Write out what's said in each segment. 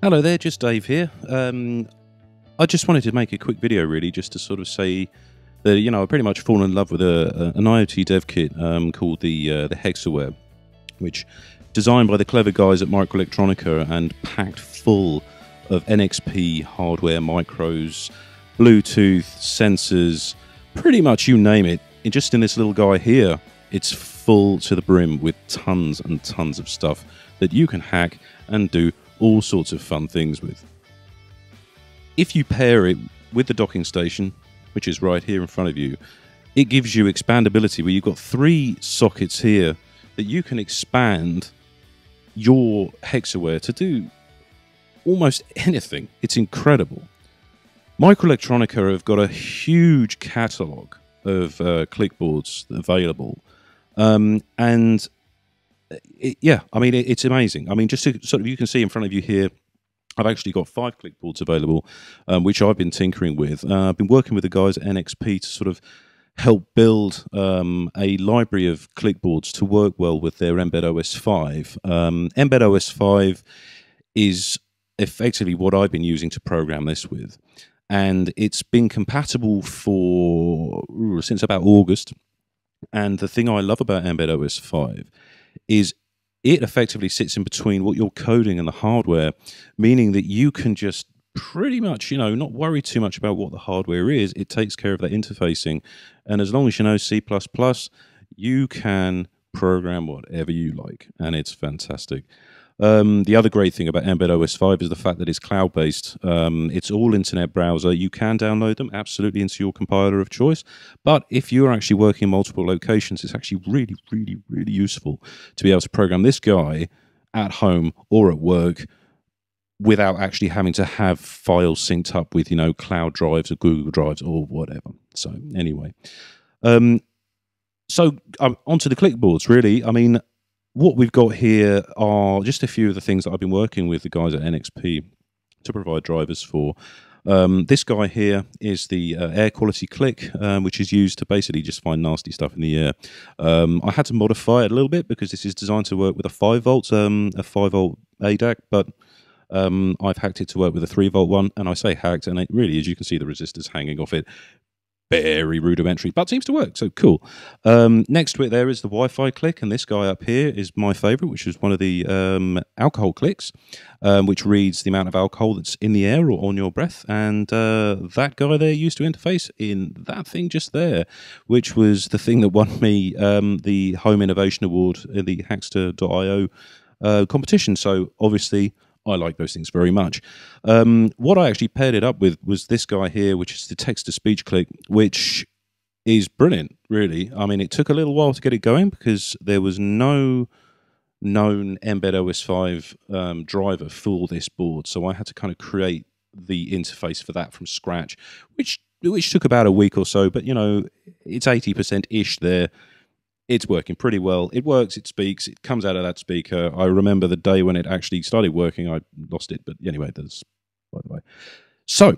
Hello there, just Dave here. Um, I just wanted to make a quick video, really, just to sort of say that you know I pretty much fallen in love with a, a an IoT dev kit um, called the uh, the Hexiwear, which designed by the clever guys at MikroElektronika and packed full of NXP hardware, micros, Bluetooth sensors, pretty much you name it. And just in this little guy here, it's full to the brim with tons and tons of stuff that you can hack and do all sorts of fun things with. If you pair it with the docking station, which is right here in front of you, it gives you expandability where you've got three sockets here that you can expand your Hexiwear to do almost anything. It's incredible. MikroElektronika have got a huge catalogue of uh, clickboards available. Um, and it, yeah, I mean, it, it's amazing. I mean, just to, sort of, you can see in front of you here, I've actually got five clickboards available, um, which I've been tinkering with. Uh, I've been working with the guys at NXP to sort of help build um, a library of clickboards to work well with their Mbed OS 5. Um, Mbed OS 5 is effectively what I've been using to program this with. And it's been compatible for since about August. And the thing I love about Mbed OS 5 is it effectively sits in between what you're coding and the hardware, meaning that you can just pretty much, you know, not worry too much about what the hardware is. It takes care of that interfacing. And as long as you know C, you can program whatever you like. And it's fantastic. Um, the other great thing about Mbed OS 5 is the fact that it's cloud based. Um, it's all internet browser. You can download them absolutely into your compiler of choice. But if you're actually working in multiple locations, it's actually really, really, really useful to be able to program this guy at home or at work without actually having to have files synced up with, you know, cloud drives or Google drives or whatever. So, anyway. Um, so, um, onto the clickboards, really. I mean, what we've got here are just a few of the things that I've been working with the guys at NXP to provide drivers for. Um, this guy here is the uh, air quality click, um, which is used to basically just find nasty stuff in the air. Um, I had to modify it a little bit because this is designed to work with a 5 volt, um, a 5 volt ADAC, but um, I've hacked it to work with a 3 volt one, and I say hacked, and it really, as you can see, the resistors hanging off it very rudimentary, but seems to work. So cool. Um, next to it, there is the Wi-Fi click, and this guy up here is my favorite, which is one of the um, alcohol clicks, um, which reads the amount of alcohol that's in the air or on your breath. And uh, that guy there used to interface in that thing just there, which was the thing that won me um, the Home Innovation Award in the Hackster.io uh, competition. So obviously I like those things very much. Um, what I actually paired it up with was this guy here, which is the text to speech click, which is brilliant, really. I mean, it took a little while to get it going because there was no known Mbed OS 5 um, driver for this board. So I had to kind of create the interface for that from scratch, which which took about a week or so, but you know, it's 80% ish there it's working pretty well. It works, it speaks, it comes out of that speaker. I remember the day when it actually started working. I lost it, but anyway, there's by the way. So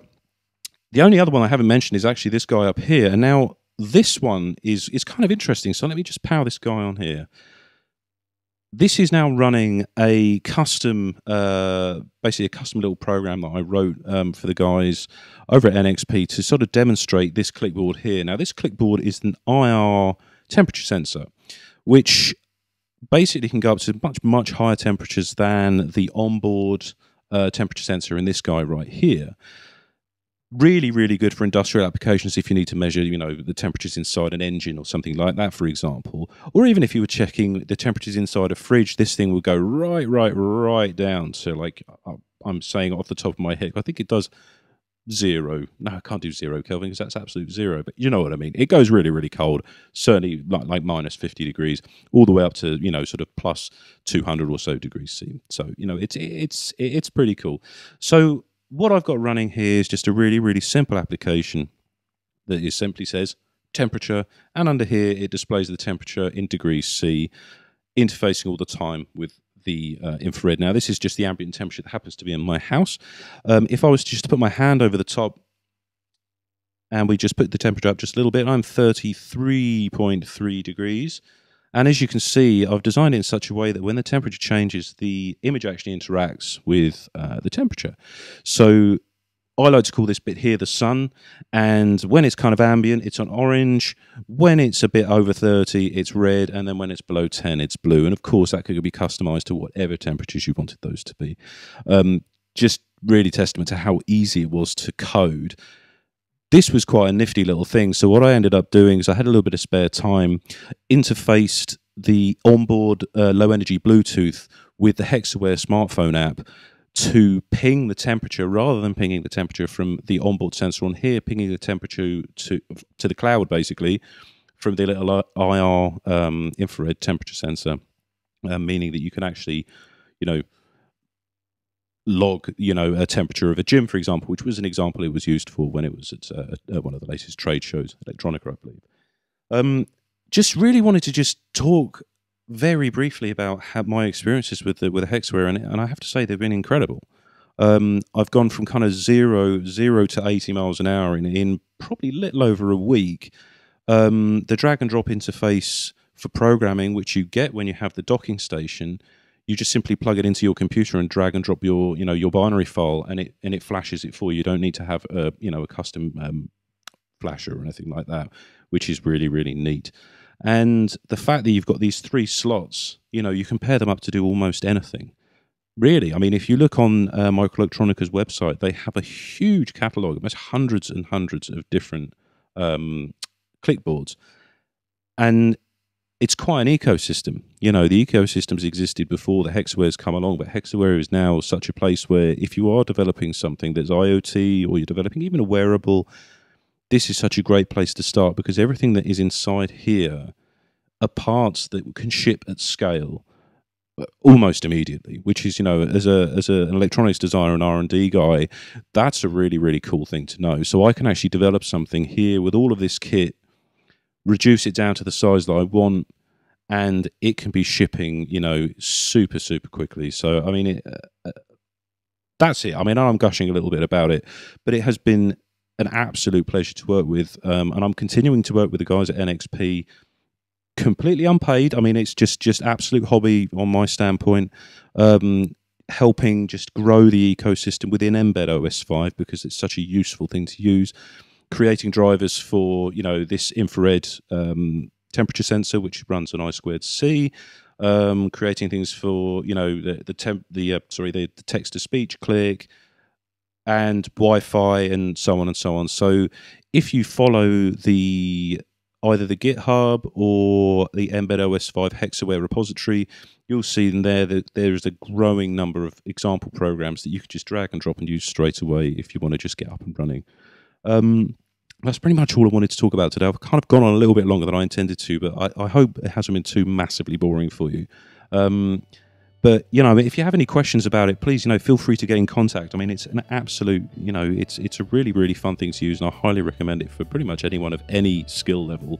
the only other one I haven't mentioned is actually this guy up here. And now this one is is kind of interesting. So let me just power this guy on here. This is now running a custom, uh, basically a custom little program that I wrote um, for the guys over at NXP to sort of demonstrate this clickboard here. Now, this clickboard is an IR temperature sensor, which basically can go up to much, much higher temperatures than the onboard uh, temperature sensor in this guy right here. Really, really good for industrial applications if you need to measure, you know, the temperatures inside an engine or something like that, for example. Or even if you were checking the temperatures inside a fridge, this thing would go right, right, right down to like, uh, I'm saying off the top of my head, I think it does zero. No, I can't do zero Kelvin because that's absolute zero. But you know what I mean. It goes really, really cold. Certainly like, like minus fifty degrees, all the way up to you know sort of plus two hundred or so degrees C. So you know it's it's it's pretty cool. So what I've got running here is just a really, really simple application that is simply says temperature, and under here it displays the temperature in degrees C, interfacing all the time with the uh, infrared. Now, this is just the ambient temperature that happens to be in my house. Um, if I was just to put my hand over the top and we just put the temperature up just a little bit, I'm 33.3 degrees. And as you can see, I've designed it in such a way that when the temperature changes, the image actually interacts with uh, the temperature. So I like to call this bit here the sun. And when it's kind of ambient, it's on orange. When it's a bit over 30, it's red. And then when it's below 10, it's blue. And of course, that could be customized to whatever temperatures you wanted those to be. Um, just really testament to how easy it was to code. This was quite a nifty little thing. So what I ended up doing is I had a little bit of spare time, interfaced the onboard uh, low energy Bluetooth with the Hexiwear smartphone app to ping the temperature rather than pinging the temperature from the onboard sensor on here, pinging the temperature to to the cloud basically from the little IR um, infrared temperature sensor, uh, meaning that you can actually, you know, log, you know, a temperature of a gym, for example, which was an example it was used for when it was at, uh, at one of the latest trade shows, Electronica, I believe. Um, just really wanted to just talk very briefly about how my experiences with the with the Hexiwear, and, and I have to say they've been incredible. Um, I've gone from kind of zero zero to eighty miles an hour in in probably a little over a week. Um, the drag and drop interface for programming, which you get when you have the docking station, you just simply plug it into your computer and drag and drop your you know your binary file and it and it flashes it for you. You don't need to have a you know a custom um, flasher or anything like that, which is really really neat. And the fact that you've got these three slots, you know, you compare them up to do almost anything. Really, I mean, if you look on uh, MikroElektronika's website, they have a huge catalog, almost hundreds and hundreds of different um, clickboards, and it's quite an ecosystem. You know, the ecosystems existed before the Hexiwear's come along, but Hexiwear is now such a place where if you are developing something that's IoT or you're developing even a wearable, this is such a great place to start because everything that is inside here are parts that can ship at scale uh, almost immediately which is you know as a as a, an electronics designer and r&d guy that's a really really cool thing to know. So i can actually develop something here with all of this kit reduce it down to the size that i want and it can be shipping you know super super quickly. So i mean it, uh, uh that's it. I mean i'm gushing a little bit about it but it has been an absolute pleasure to work with. Um, and I'm continuing to work with the guys at NXP completely unpaid. I mean, it's just just absolute hobby on my standpoint. Um, helping just grow the ecosystem within Mbed OS 5 because it's such a useful thing to use. Creating drivers for you know this infrared um, temperature sensor, which runs on I squared C. Um, creating things for you know the the temp the uh, sorry the, the text to speech click, and Wi-Fi and so on and so on. So if you follow the either the GitHub or the Mbed OS 5 Hexiwear repository, you'll see in there that there is a growing number of example programs that you can just drag and drop and use straight away if you want to just get up and running. Um, that's pretty much all I wanted to talk about today. I've kind of gone on a little bit longer than I intended to, but I, I hope it hasn't been too massively boring for you. Um, but you know, if you have any questions about it, please, you know, feel free to get in contact. I mean, it's an absolute, you know, it's it's a really really fun thing to use, and I highly recommend it for pretty much anyone of any skill level.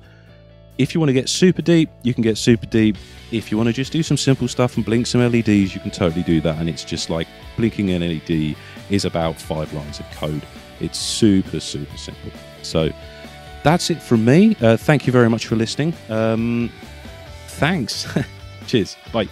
If you want to get super deep, you can get super deep. If you want to just do some simple stuff and blink some LEDs, you can totally do that. And it's just like blinking an LED is about five lines of code. It's super super simple. So that's it from me. Uh, thank you very much for listening. Um, thanks. Cheers. Bye.